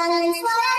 silence what